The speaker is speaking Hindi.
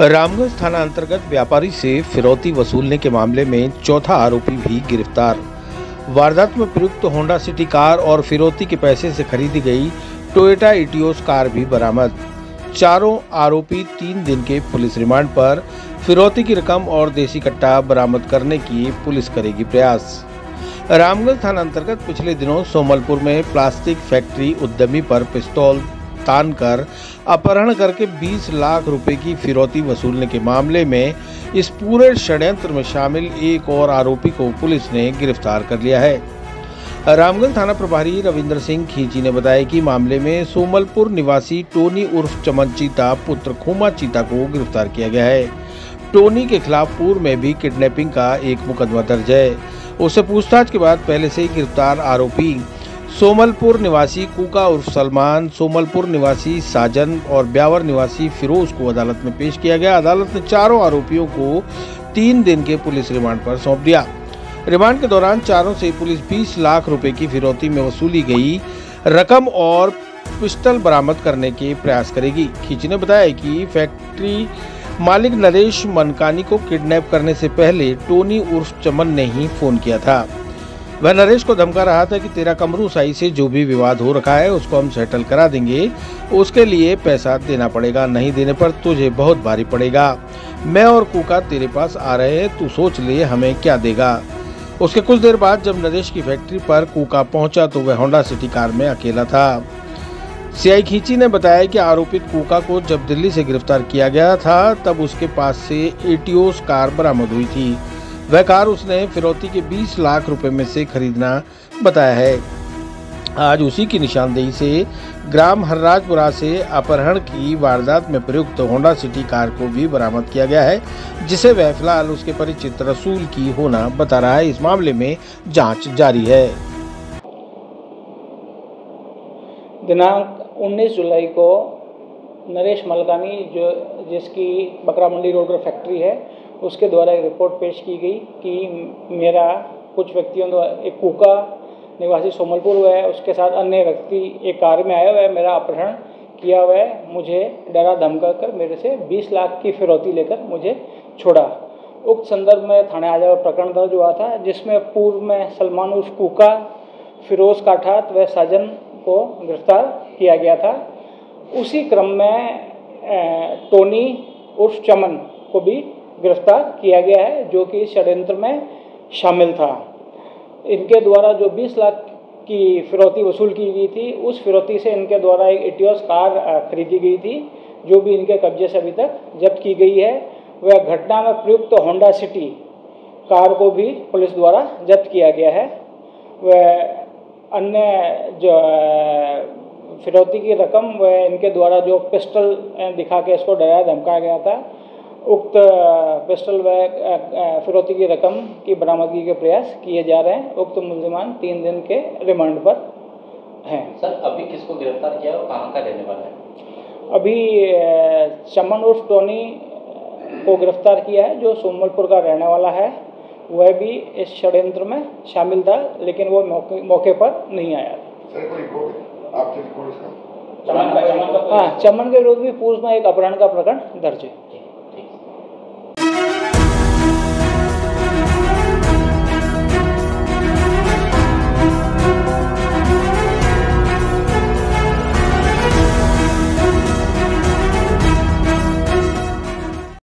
रामगंज थाना अंतर्गत व्यापारी से फिरौती वसूलने के मामले में चौथा आरोपी भी गिरफ़्तार। वारदात में प्रयुक्त तो होंडा सिटी कार और फिरौती के पैसे से खरीदी गई टोयोटा इटियोस कार भी बरामद। चारों आरोपी तीन दिन के पुलिस रिमांड पर फिरौती की रकम और देसी कट्टा बरामद करने की पुलिस करेगी प्रयास। रामगंज थाना अंतर्गत पिछले दिनों सोमलपुर में प्लास्टिक फैक्ट्री उद्यमी पर पिस्तौल तान कर अपहरण करके 20 लाख रुपए की फिरौती वसूलने के मामले में इस पूरे षड्यंत्र में शामिल एक और आरोपी को पुलिस ने गिरफ़्तार कर लिया है। रामगंज थाना प्रभारी रविंद्र सिंह खींची ने बताया कि मामले में सोमलपुर निवासी टोनी उर्फ़ चमन चीता पुत्र खुमा चीता को गिरफ़्तार किया गया है। टोनी के खिलाफ पूर्व में भी किडनैपिंग का एक मुकदमा दर्ज है। उससे पूछताछ के बाद पहले से ही गिरफ़्तार आरोपी सोमलपुर निवासी कुका उर्फ़ सलमान, सोमलपुर निवासी साजन और ब्यावर निवासी फिरोज को अदालत में पेश किया गया। अदालत ने चारों आरोपियों को तीन दिन के पुलिस रिमांड पर सौंप दिया। रिमांड के दौरान चारों से पुलिस 20 लाख रुपए की फिरौती में वसूली गई रकम और पिस्टल बरामद करने के प्रयास करेगी। खींची ने बताया कि फैक्ट्री मालिक नरेश मनकानी को किडनैप करने से पहले टोनी उर्फ़ चमन ने ही फ़ोन किया था। वह नरेश को धमका रहा था कि तेरा कमरू साई से जो भी विवाद हो रखा है, उसको हम सेटल करा देंगे। उसके लिए पैसा देना पड़ेगा, नहीं देने पर तुझे बहुत भारी पड़ेगा। मैं और कुका तेरे पास आ रहे हैं, तू सोच ले, हमें क्या देगा। उसके कुछ देर बाद जब नरेश की फैक्ट्री पर कुका पहुँचा तो वह होंडा सिटी कार में अकेला था। सीआई खींची ने बताया कि आरोपित कुका को जब दिल्ली से गिरफ़्तार किया गया था, तब उसके पास से एटीओस कार बरामद हुई थी। वह कार उसने फिरौती के 20 लाख रुपए में से खरीदना बताया है। आज उसी की निशानदेही से ग्राम हरराजपुरा से अपहरण की वारदात में प्रयुक्त होंडा सिटी कार को भी बरामद किया गया है, जिसे वह फ़िलहाल उसके परिचित रसूल की होना बता रहा है। इस मामले में जाँच जारी है। दिनांक 19 जुलाई को नरेश मलकानी जो जिसकी बकरा मंडी रोड पर फैक्ट्री है उसके द्वारा एक रिपोर्ट पेश की गई कि मेरा कुछ व्यक्तियों द्वारा, एक कुका निवासी सोमलपुर हुआ है, उसके साथ अन्य व्यक्ति एक कार में आया हुआ है, मेरा अपहरण किया हुआ है, मुझे डरा धमका कर मेरे से 20 लाख की फिरौती लेकर मुझे छोड़ा। उक्त संदर्भ में थाने आजा प्रकरण दर्ज हुआ था, जिसमें पूर्व में सलमान उर्फ़ कुका, फिरोज काठात व साजन को गिरफ़्तार किया गया था। उसी क्रम में टोनी उर्फ़ चमन को भी गिरफ़्तार किया गया है, जो कि षड्यंत्र में शामिल था। इनके द्वारा जो 20 लाख की फिरौती वसूल की गई थी, उस फिरौती से इनके द्वारा एक एटियोस कार खरीदी गई थी, जो भी इनके कब्जे से अभी तक जब्त की गई है। वह घटना में प्रयुक्त तो होंडा सिटी कार को भी पुलिस द्वारा जब्त किया गया है। वह अन्य जो फिरौती की रकम, वह इनके द्वारा जो पिस्टल दिखा के इसको डराया धमकाया गया था उक्त पिस्टल व फिरौती की रकम की बरामदगी के प्रयास किए जा रहे हैं। उक्त मुलजमान तीन दिन के रिमांड पर हैं। सर अभी किसको गिरफ़्तार किया और कहाँ का रहने वाला है? अभी चमन उर्फ़ टोनी को गिरफ़्तार किया है जो सोमलपुर का रहने वाला है। वह भी इस षड्यंत्र में शामिल था लेकिन वो मौके, मौके पर नहीं आया। था हाँ? चमन के विरोध भी पूर्व में एक अपहरण का प्रकरण दर्ज है।